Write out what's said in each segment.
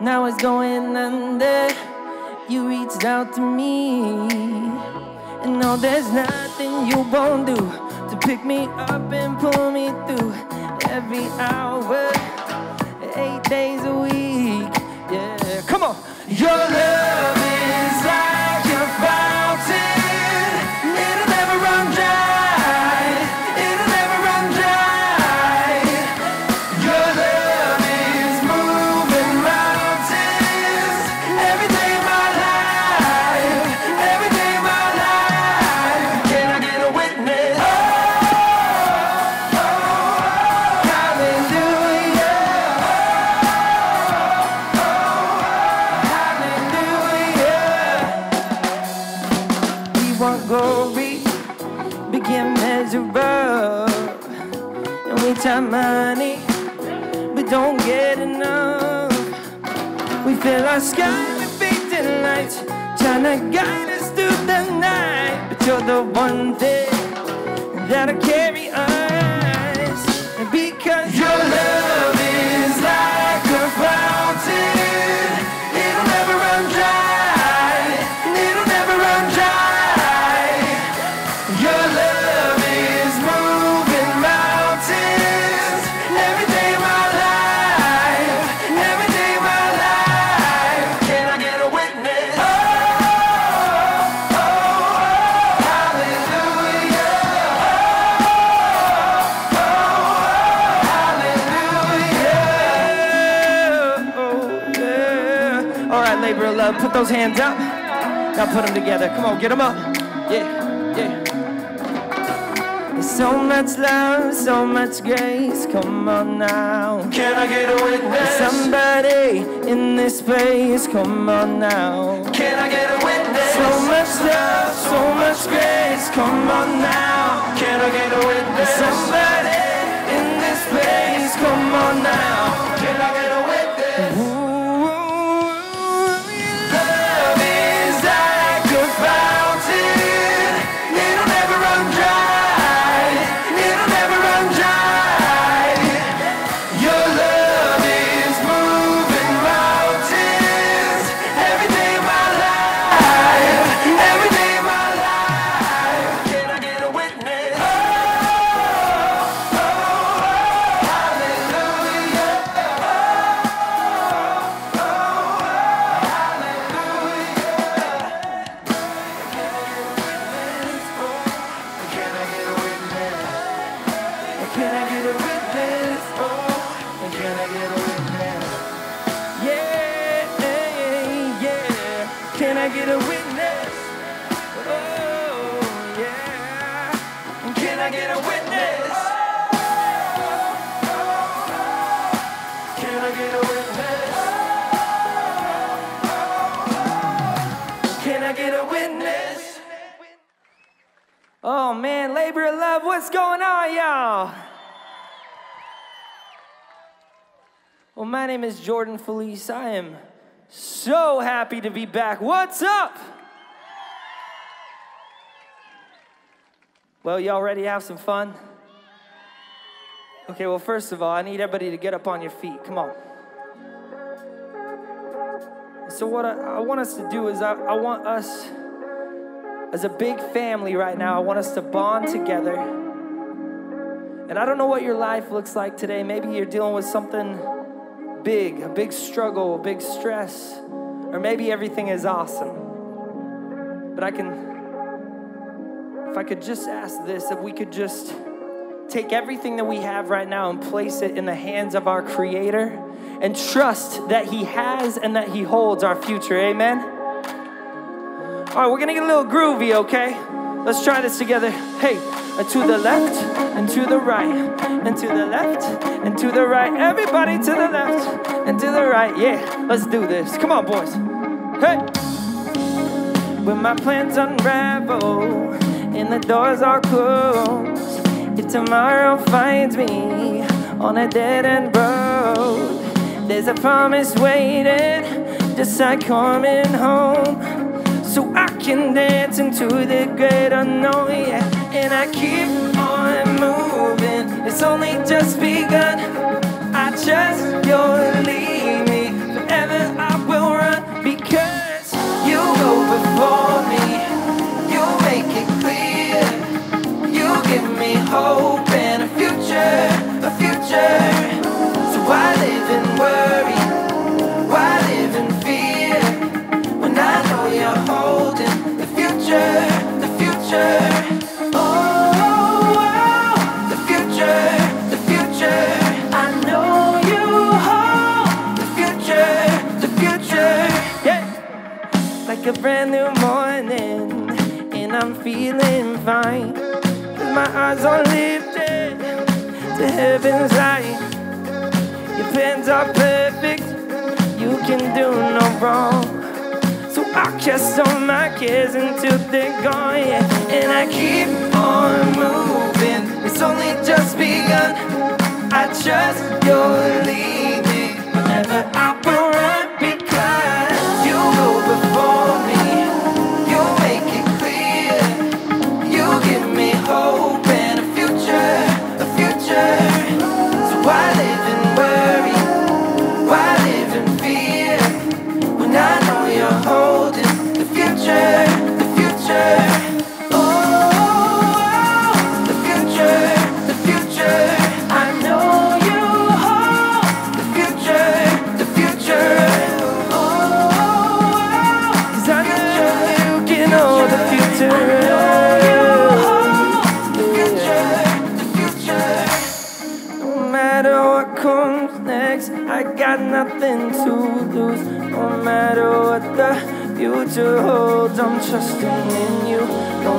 Now it's going under. You reached out to me. And no, there's nothing you won't do to pick me up and pull me through every hour, eight days a week. Yeah, come on. Your love want glory, begin measurable. And we time money, but don't get enough. We fill our sky with faith and light, trying to guide us through the night. But you're the one thing that'll carry labor of love, put those hands up. Now put them together. Come on, get them up. Yeah, yeah. There's so much love, so much grace. Come on now. Can I get a witness? Somebody in this place, come on now. Can I get a witness? So much love, so much grace, come on now. Can I get a witness? Somebody in this place, come on now. Oh man, labor of love, what's going on, y'all? Well, my name is Jordan Feliz. I am so happy to be back. What's up? Well, y'all ready to have some fun? Okay, well, first of all, I need everybody to get up on your feet. Come on. So, what I, I want us to do is, I, I want us, as a big family right now, I want us to bond together. And I don't know what your life looks like today. Maybe you're dealing with something big, a big struggle, a big stress, or maybe everything is awesome. But I can, if I could just ask this, if we could just take everything that we have right now and place it in the hands of our Creator and trust that He has and that He holds our future. Amen? All right, we're gonna get a little groovy, okay? Let's try this together. Hey, to the left and to the right, and to the left and to the right. Everybody to the left and to the right. Yeah, let's do this. Come on, boys. Hey. When my plans unravel and the doors are closed, if tomorrow finds me on a dead end road, there's a promise waiting, just like coming home. So I can dance into the great unknown, yeah. And I keep on moving, It's only just begun. I trust you'll lead So why live in worry? Why live in fear? When I know you're holding the future, the future. Oh, the future, the future. I know you hold the future, the future. Like a brand new morning, and I'm feeling fine. With my eyes are lifted to heaven's light. Your plans are perfect, you can do no wrong. So I cast all my cares until they're gone, yeah. and I keep on moving. It's only just begun. I trust you'll lead me whenever I will trusting in you. No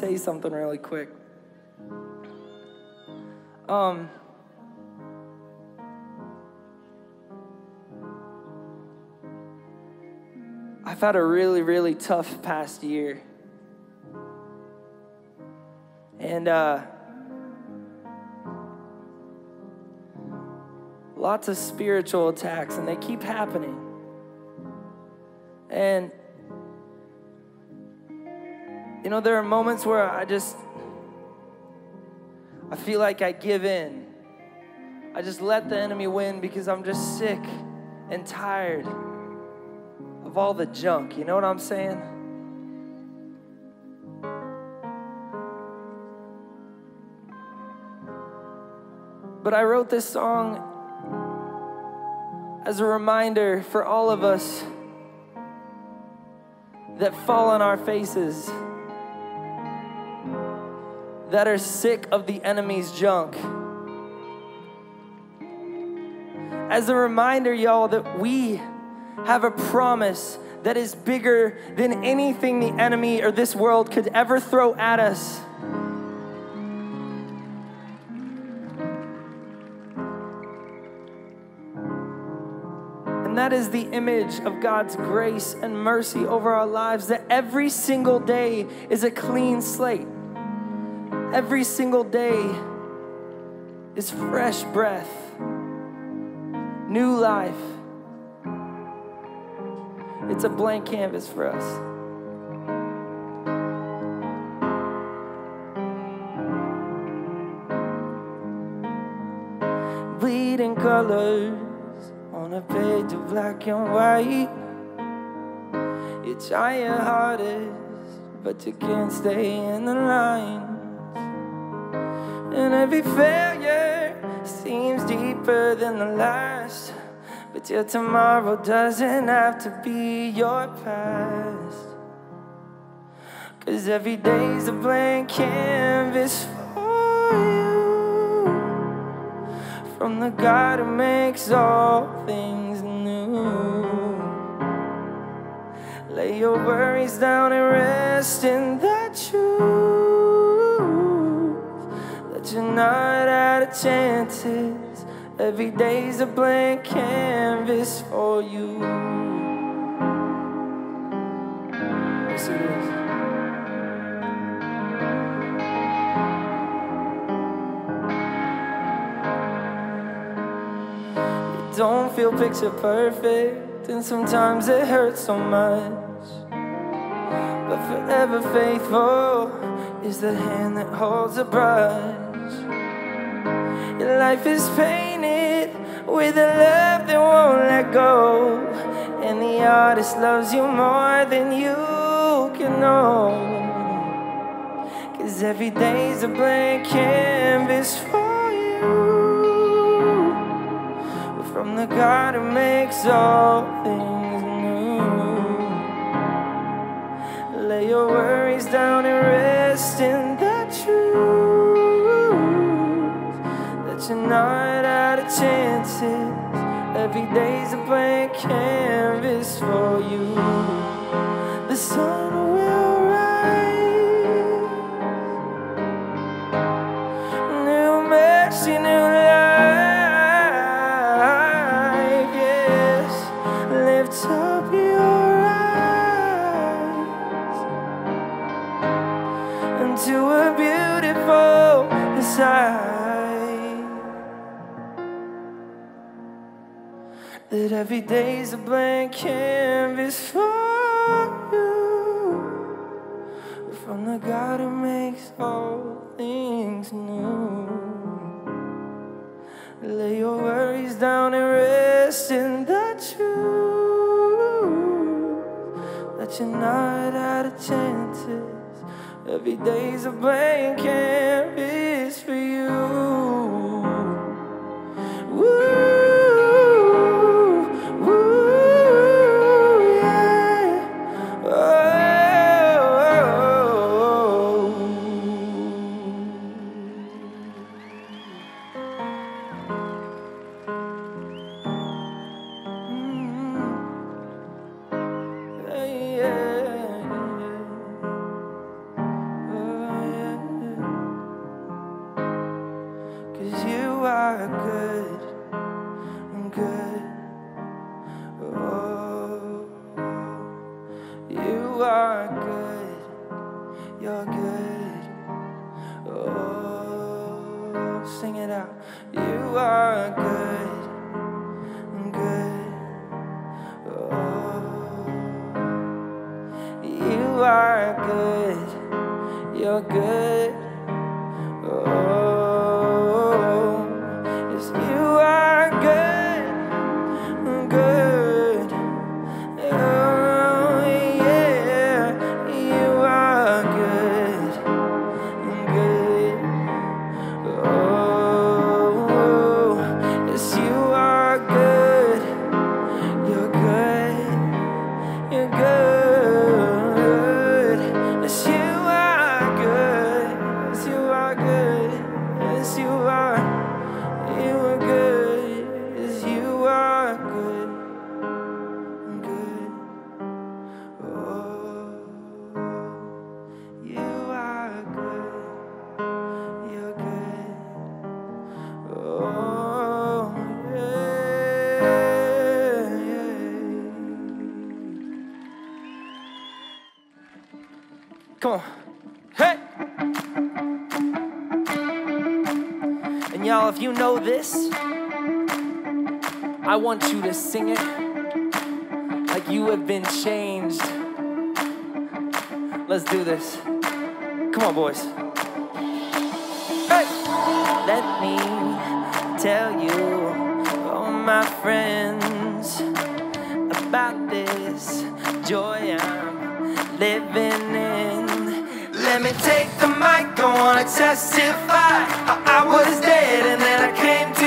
say something really quick. Um. I've had a really, really tough past year. And uh, lots of spiritual attacks, and they keep happening. And, you know, there are moments where I just, I feel like I give in. I just let the enemy win because I'm just sick and tired of all the junk. You know what I'm saying? But I wrote this song as a reminder for all of us that fall on our faces, that are sick of the enemy's junk. As a reminder, y'all, that we have a promise that is bigger than anything the enemy or this world could ever throw at us. And that is the image of God's grace and mercy over our lives, that every single day is a clean slate. Every single day is fresh breath, new life. It's a blank canvas for us. Bleeding colors on a page of black and white. You try your hardest, but you can't stay in the lines. And every failure seems deeper than the last. But your tomorrow doesn't have to be your past. Cause every day's a blank canvas for you. From the God who makes all things new. Lay your worries down and rest in the chances. Every day's a blank canvas for you. You don't feel picture perfect, and sometimes it hurts so much. But forever faithful is the hand that holds a brush. Your life is painted with a love that won't let go. And the artist loves you more than you can know. Cause every day's a blank canvas for you. From the God who makes all things new. Lay your worries down and rest in not out of chances. Every day's a blank canvas for you. The sun will rise. New mercy, new life. Yes, lift up your eyes into a beautiful sight. That every day's a blank canvas for you. From the God who makes all things new. Lay your worries down and rest in the truth that you're not out of chances. Every day's a blank canvas for you. Woo, Come on. Hey! And y'all, if you know this, I want you to sing it like you have been changed. Let's do this. Come on, boys. Hey! Let me tell you, oh my friends, about this joy I'm living in. Let me take the mic, I wanna testify. How I was dead and then I came to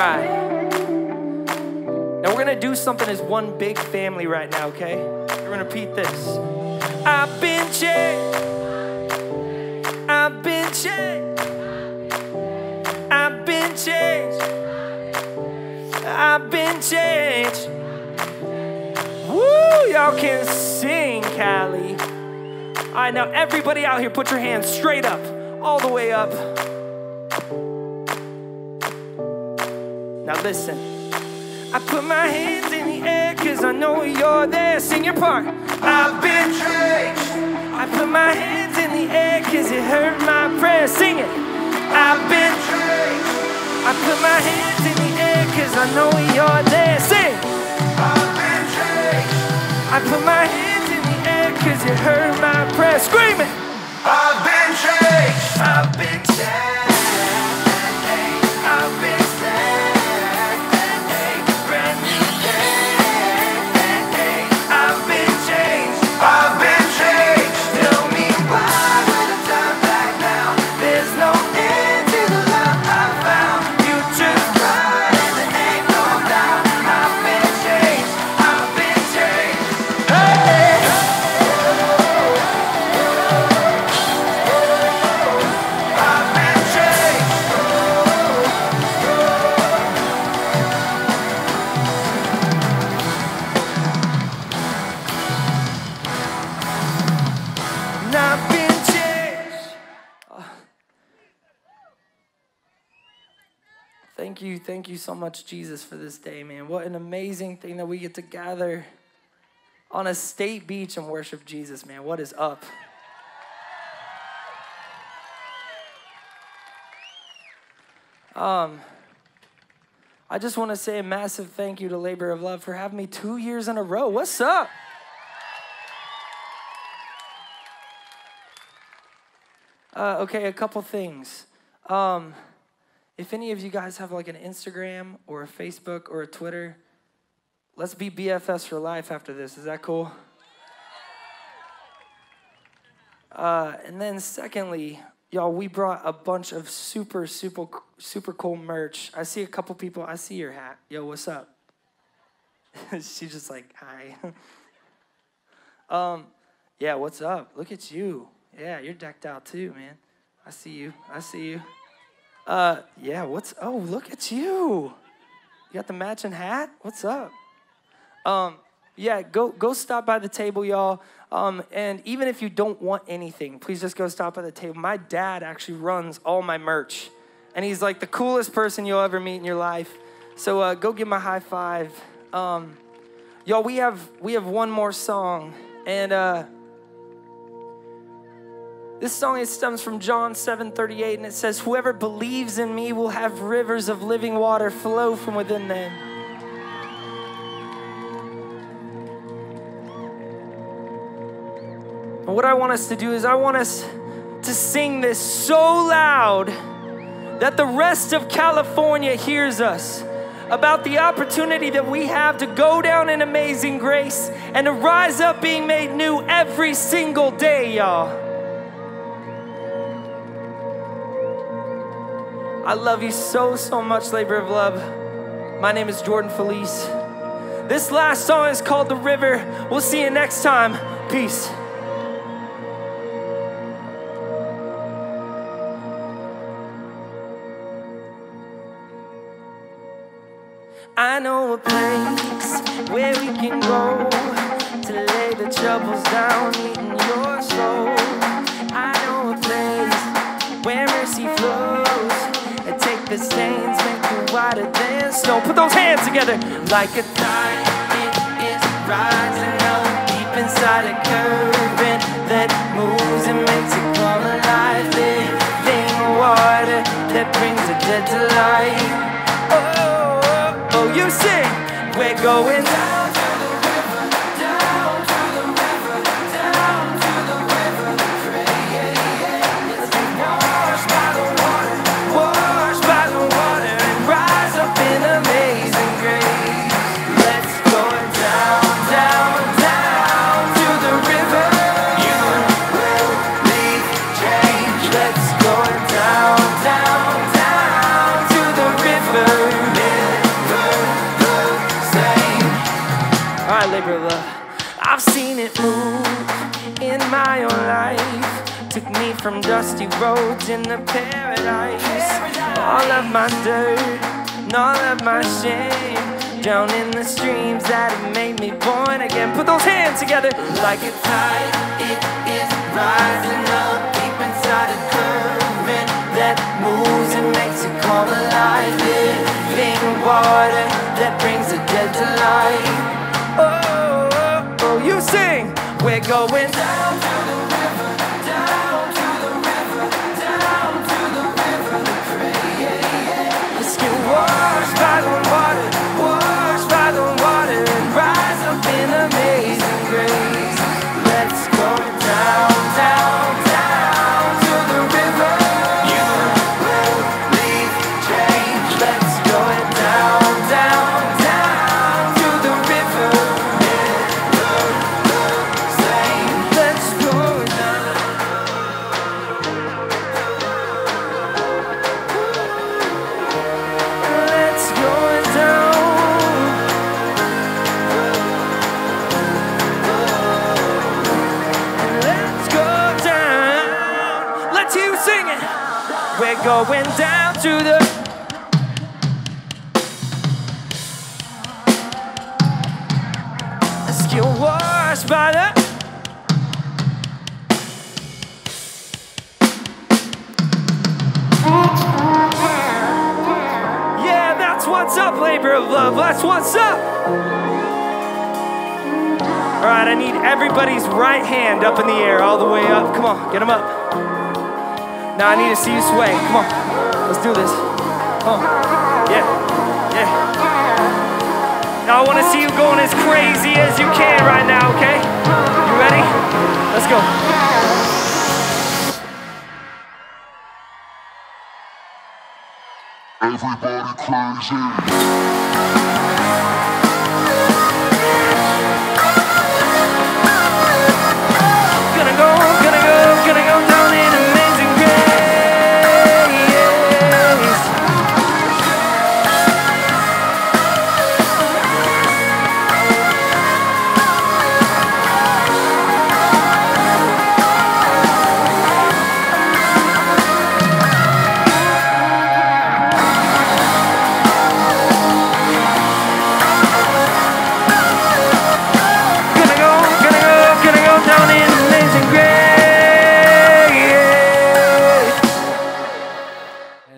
Now we're to do something as one big family right now, okay? We're to repeat this. I've been changed. I've been changed. I've been changed. I've been changed. Woo! Y'all can sing, Callie. All right, now everybody out here, put your hands straight up, all the way up. Now listen. I put my hands in the air because I know you're there. Sing your part. I've been changed. I put my hands in the air because it hurt my prayer. Sing it. I've been Changed. I put my hands in the air cause I know you're there. Sing! I've been changed. I put my hands in the air cause you heard my prayer. Scream it! I've been changed. I've been changed. Thank you, thank you so much, Jesus, for this day, man. What an amazing thing that we get to gather on a state beach and worship Jesus, man. What is up? Um, I just want to say a massive thank you to Labor of Love for having me two years in a row. What's up? Uh, okay, a couple things. Um, if any of you guys have like an Instagram or a Facebook or a Twitter, let's be BFS for life after this. Is that cool? Uh, and then secondly, y'all, we brought a bunch of super, super, super cool merch. I see a couple people. I see your hat. Yo, what's up? She's just like, hi. um, yeah, what's up? Look at you. Yeah, you're decked out too, man. I see you. I see you. Uh, yeah, what's oh, look at you. You got the matching hat? What's up? Um, yeah, go go stop by the table, y'all. Um, and even if you don't want anything, please just go stop by the table. My dad actually runs all my merch, and he's like the coolest person you'll ever meet in your life. So uh, go give him a high five. Um, y'all, we have we have one more song, and uh, this song stems from John 7:38, and it says, "Whoever believes in me will have rivers of living water flow from within them." And what I want us to do is I want us to sing this so loud that the rest of California hears us about the opportunity that we have to go down in amazing grace and to rise up being made new every single day, y'all. I love you so, so much, Labor of Love. My name is Jordan Feliz. This last song is called The River. We'll see you next time. Peace. I know a place where we can go to lay the troubles down, eating your soul. I know a place where mercy flows the stains, make you whiter than snow. Put those hands together like a tide. It is rising up deep inside a current that moves and makes it come alive. Living water that brings the dead to life. Oh, oh, oh, oh you sing. We're going down from dusty roads into paradise. All of my dirt and all of my shame. Down in the streams that have made me born again. Put those hands together like a tide. It is rising up deep inside a current that moves and makes it come alive. Living water that brings the dead to life. Oh, oh, oh, you sing. We're going down We're going down to the. Let's by the. Yeah, that's what's up, labor of love. That's what's up. All right, I need everybody's right hand up in the air, all the way up. Come on, get them up. Now I need to see you sway. Come on, let's do this. Come on. Yeah, yeah. Now I want to see you going as crazy as you can right now, okay? You ready? Let's go. Everybody crazy.